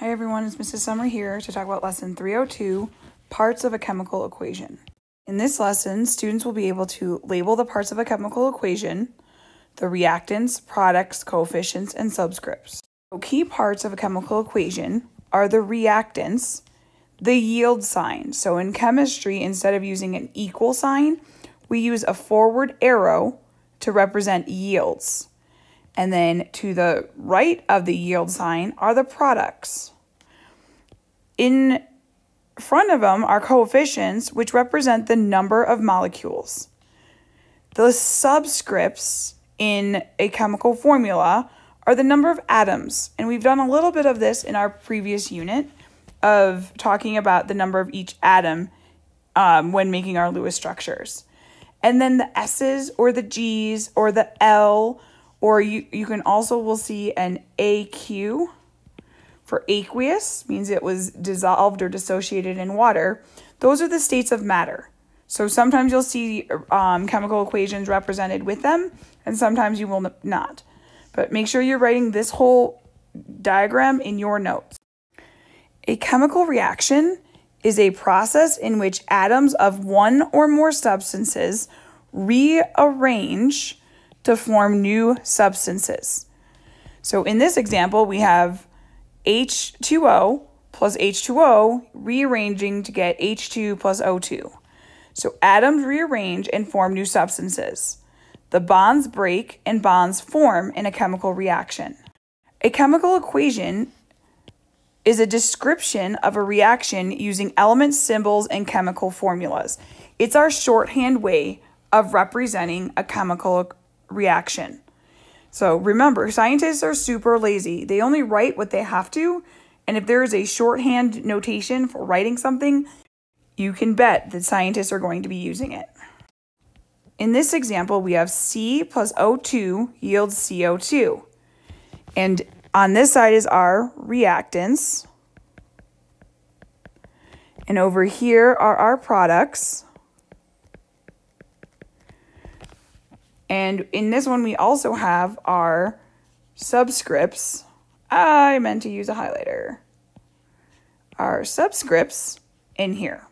Hi everyone, it's Mrs. Sommer here to talk about lesson 302, parts of a chemical equation. In this lesson, students will be able to label the parts of a chemical equation, the reactants, products, coefficients, and subscripts. So key parts of a chemical equation are the reactants, the yield sign. So in chemistry, instead of using an equal sign, we use a forward arrow to represent yields. And then to the right of the yield sign are the products. In front of them are coefficients, which represent the number of molecules. The subscripts in a chemical formula are the number of atoms. And we've done a little bit of this in our previous unit of talking about the number of each atom um, when making our Lewis structures. And then the S's or the G's or the L or you, you can also will see an AQ for aqueous, means it was dissolved or dissociated in water. Those are the states of matter. So sometimes you'll see um, chemical equations represented with them, and sometimes you will not. But make sure you're writing this whole diagram in your notes. A chemical reaction is a process in which atoms of one or more substances rearrange to form new substances. So in this example, we have H2O plus H2O rearranging to get H2 plus O2. So atoms rearrange and form new substances. The bonds break and bonds form in a chemical reaction. A chemical equation is a description of a reaction using element symbols and chemical formulas. It's our shorthand way of representing a chemical reaction. So remember, scientists are super lazy. They only write what they have to. And if there is a shorthand notation for writing something, you can bet that scientists are going to be using it. In this example, we have C plus O2 yields CO2. And on this side is our reactants. And over here are our products. And in this one, we also have our subscripts. I meant to use a highlighter. Our subscripts in here.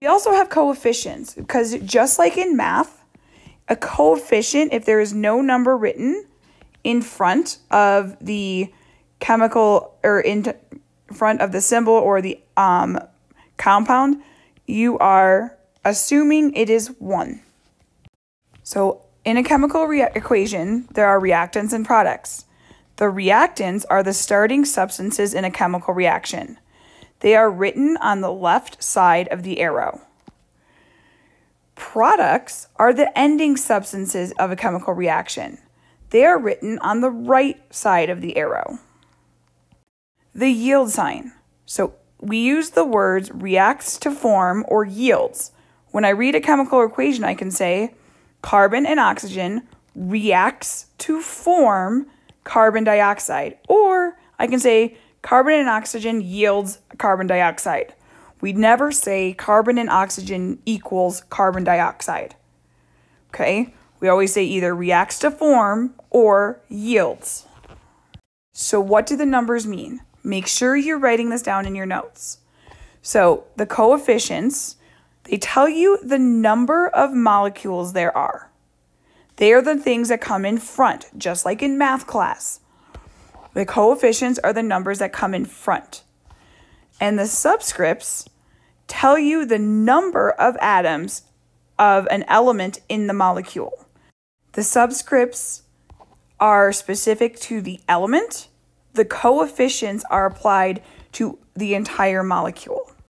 We also have coefficients because just like in math, a coefficient, if there is no number written in front of the chemical or in front of the symbol or the um, compound, you are assuming it is 1. So in a chemical equation, there are reactants and products. The reactants are the starting substances in a chemical reaction. They are written on the left side of the arrow. Products are the ending substances of a chemical reaction. They are written on the right side of the arrow. The yield sign. So we use the words reacts to form or yields. When I read a chemical equation, I can say carbon and oxygen reacts to form carbon dioxide. Or I can say carbon and oxygen yields carbon dioxide. We never say carbon and oxygen equals carbon dioxide. Okay? We always say either reacts to form or yields. So, what do the numbers mean? Make sure you're writing this down in your notes. So, the coefficients they tell you the number of molecules there are. They are the things that come in front, just like in math class. The coefficients are the numbers that come in front. And the subscripts tell you the number of atoms of an element in the molecule. The subscripts are specific to the element. The coefficients are applied to the entire molecule.